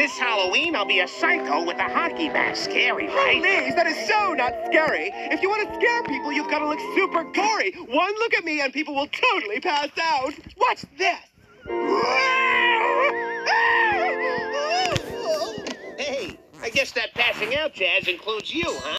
This Halloween I'll be a psycho with a hockey mask. Scary, oh, right? Please, that is so not scary. If you want to scare people, you've got to look super gory. One look at me and people will totally pass out. Watch this. Hey, I guess that passing out jazz includes you, huh?